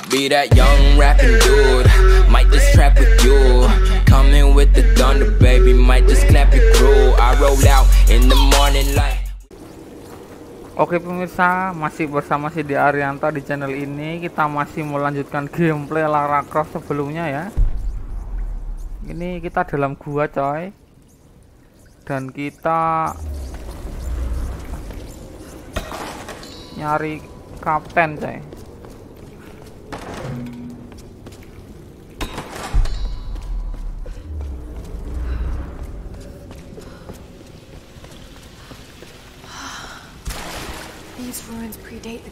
I be that young rapping dude. Might just trap with you. Coming with the thunder, baby. Might just clap your crew. I roll out in the morning light. Oke pemirsa, masih bersama si di Arianto di channel ini kita masih melanjutkan gameplay Lara Croft sebelumnya ya. Ini kita dalam gua coy. Dan kita nyari kapten coy.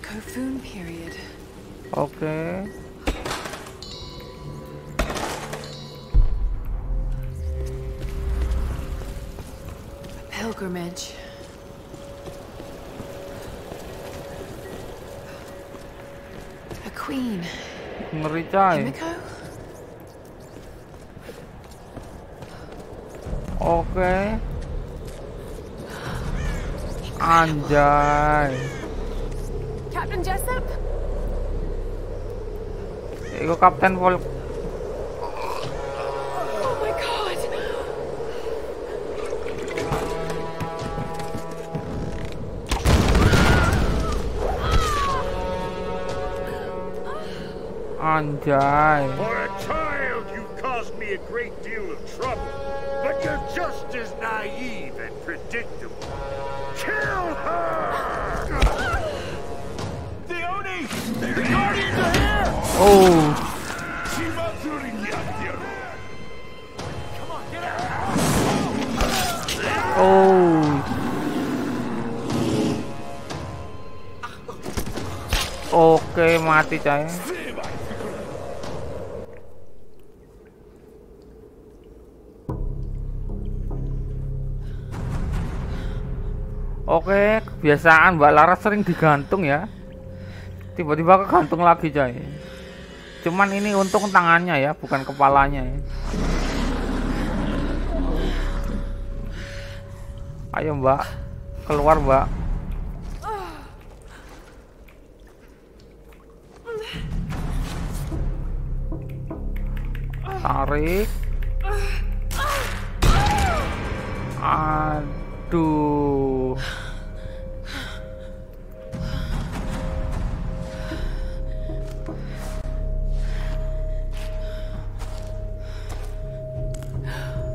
The Kofun period. Okay. A pilgrimage. A queen. Himiko? Oke. Anjay. Captain Jessup? Iku Kapten Vol Oh my god! Anjay. For a child, you've caused me a great deal of trouble. But you're just as naive and predictable. Oh, oh. Oke, mati coy. Oke, kebiasaan Mbak Lara sering digantung ya. Tiba-tiba kegantung lagi coy. Cuman ini untung tangannya ya, bukan kepalanya ya. Ayo Mbak, keluar Mbak. Tarik. Aduh.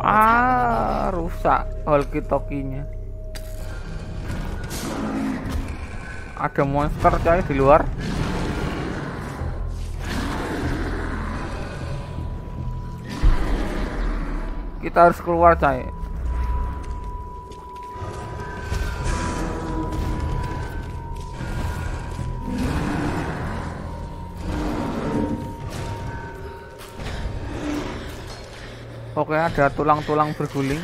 Ah, rusak walkie-talkie-nya. Ada monster coy di luar. Kita harus keluar coy. Oke, ada tulang-tulang berguling.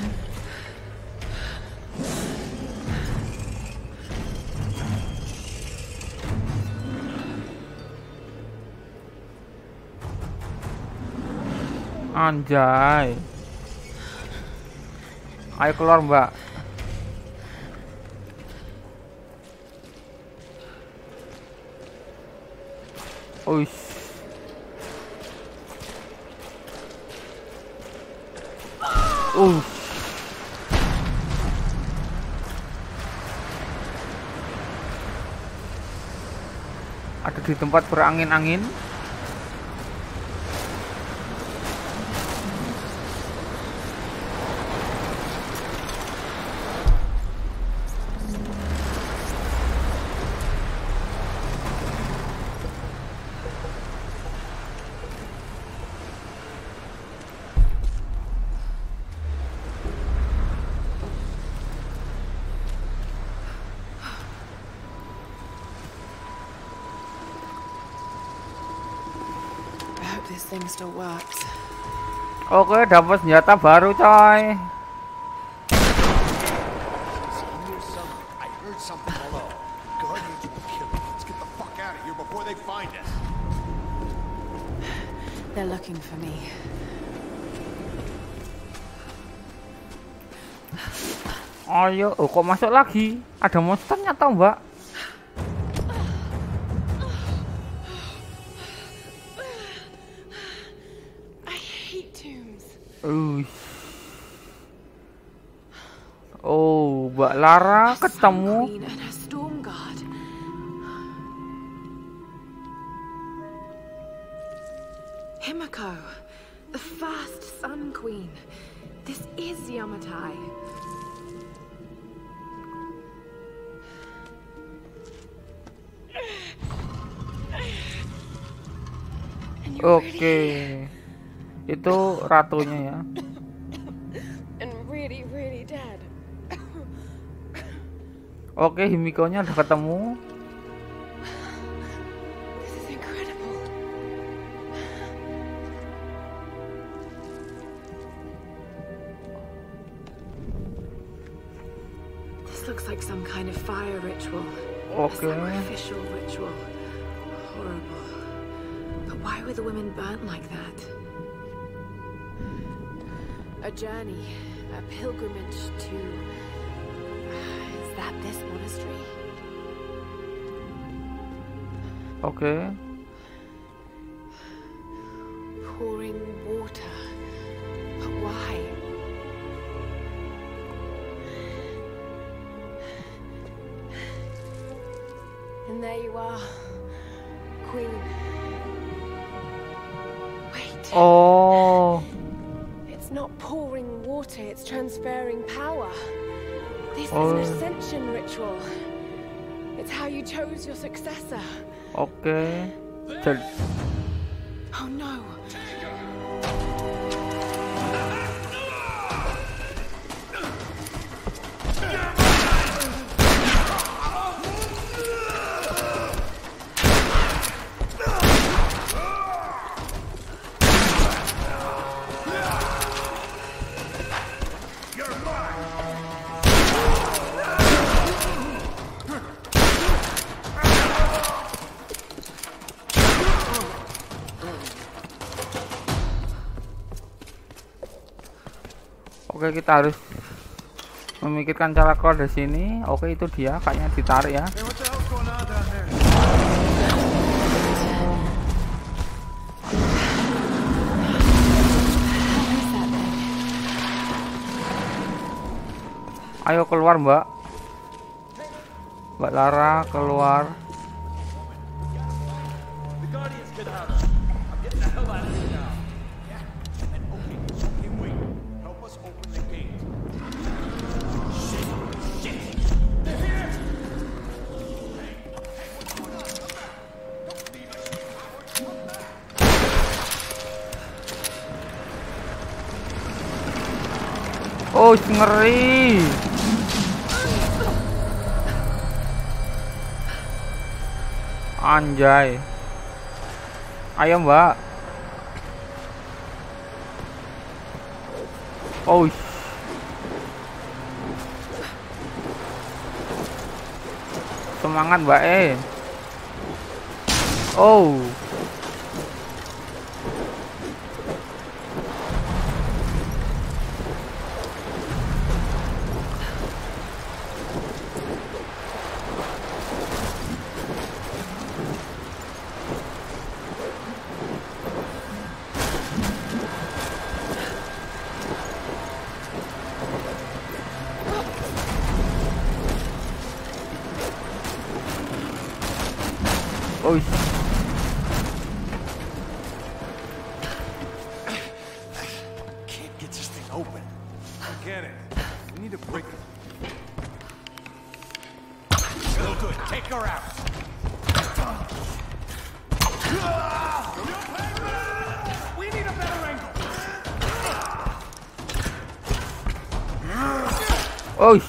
Anjay. Ayo keluar, Mbak. Uish. Uh. Ada di tempat berangin-angin. Thing still works. Oke, dapat senjata baru, coy. They're looking for me. Ayo, oh, kok masuk lagi? Ada monsternya tau, Mbak? Uh. Oh, Mbak Lara ketemu. Himiko, the first Sun Queen. This is Yamatai. Oke. really, Itu ratunya ya. and really, really dead. Oke, Himiko-nya udah ketemu. This is incredible. This looks like some kind of fire ritual. A Oke. sacrificial ritual. Horrible. But why were the women burnt like that? A journey, a pilgrimage to. Is that this monastery? Oke. pouring water. But why? And there you are, Queen. Wait, Oh, transferring power. This Oh. is an oh. ascension ritual. It's how you chose your successor. Okay. Oh no. Oke kita harus memikirkan cara keluar dari sini. Oke, itu dia kayaknya ditarik ya. Ayo keluar, Mbak. Mbak Lara keluar. Oh, ngeri. Anjay. Ayo, Mbak. Oh. Semangat, Mbak eh. Oh. We need to break it. Do it. Take her out. We need a better angle. Oh.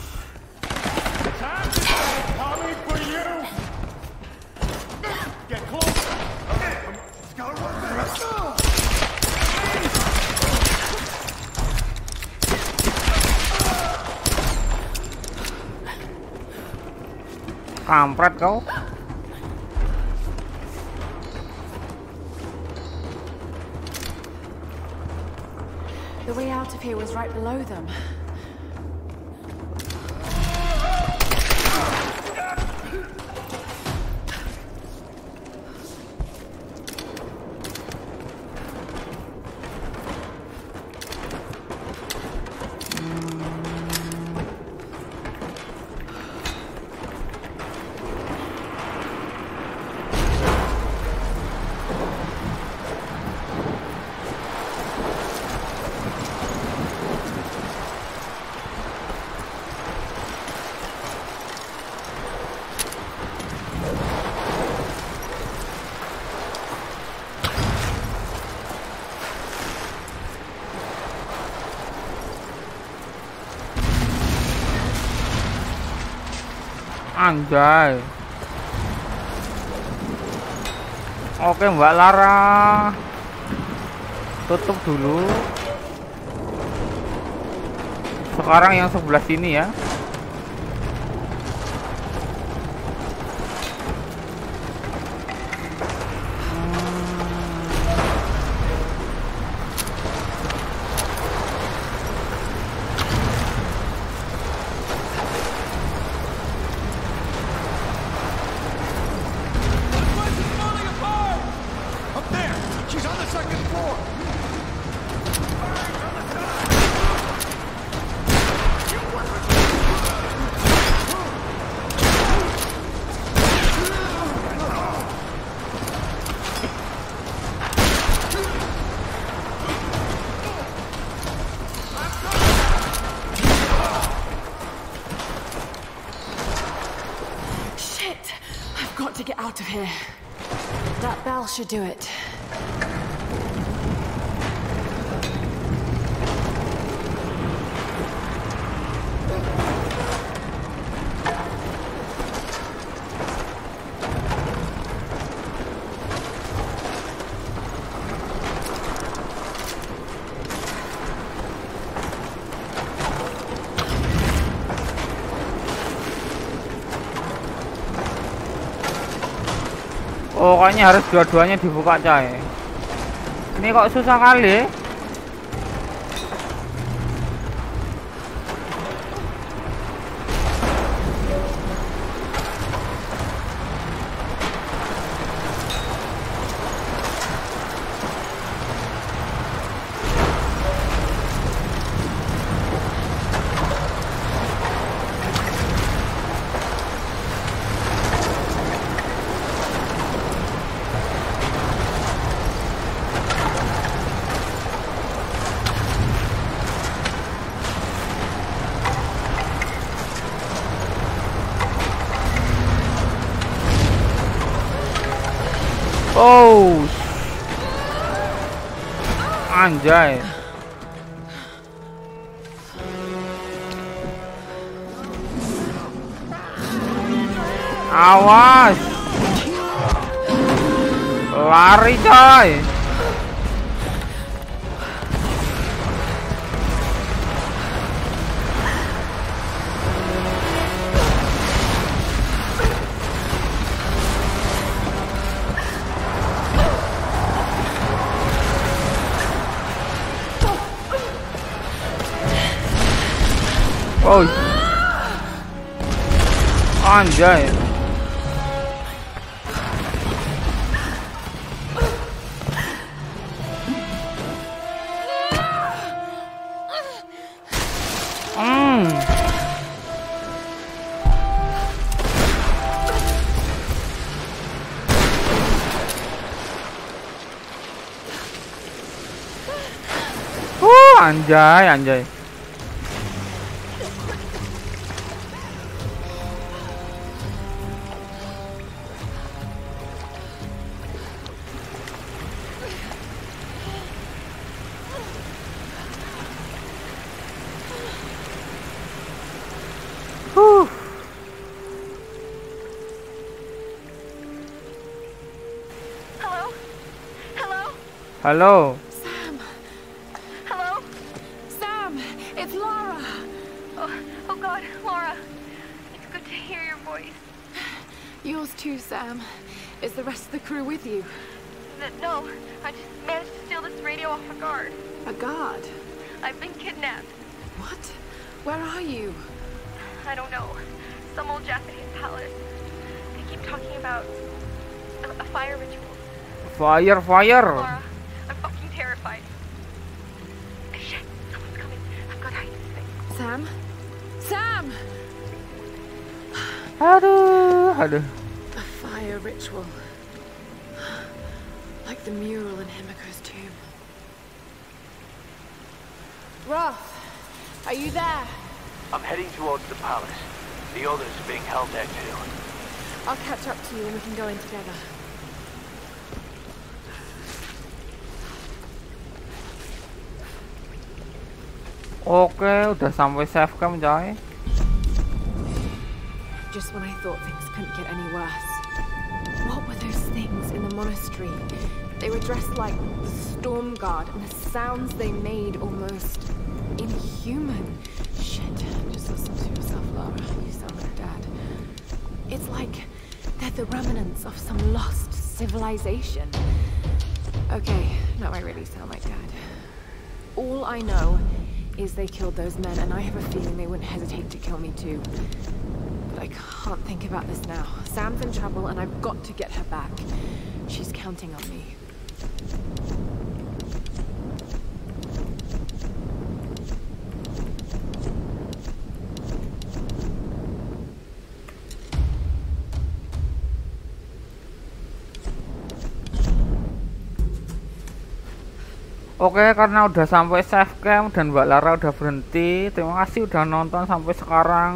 The way out of here was right below them. Anjay. Oke Mbak Lara. Tutup dulu. Sekarang yang sebelah sini ya. I've got to get out of here. That bell should do it. Oh, kayaknya harus dua-duanya dibuka, coy. Ini kok susah kali. Oh. Anjay. Awas. Lari coy. Oh. Anjay. Hmm. Uh, anjay, anjay. Halo. Sam! Hello? Sam! It's Laura! Oh, oh God, Laura. It's good to hear your voice. Yours too, Sam. Is the rest of the crew with you? No, I just managed to steal this radio off a guard. A guard? I've been kidnapped. What? Where are you? I don't know. Some old Japanese palace. They keep talking about a, a fire ritual. Fire, fire. Laura, terrified. Shit, someone's coming. I've got to hide this thing. Sam? Sam! Aduh, aduh. A fire ritual. Like the mural in Himiko's tomb. Roth, are you there? I'm heading towards the palace. The others are being held there too. I'll catch up to you and we can go in together. Oke, udah sampai save camp, coy. Just when I thought things couldn't get any worse. What were those things in the monastery? They were dressed like Storm Guard, and the sounds they made almost inhuman. Shit, just listen to yourself, Lara. You sound like Dad. It's like they're the remnants of some lost civilization. Okay, now I really sound like Dad. All I know is they killed those men, and I have a feeling they wouldn't hesitate to kill me too. But I can't think about this now. Sam's in trouble, and I've got to get her back. She's counting on me. Oke karena udah sampai save cam dan Mbak Lara udah berhenti Terima kasih udah nonton sampai sekarang.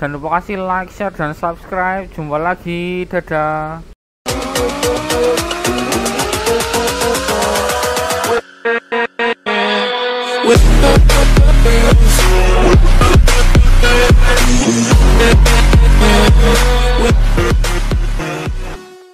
Jangan lupa kasih like, share, dan subscribe. Jumpa lagi, dadah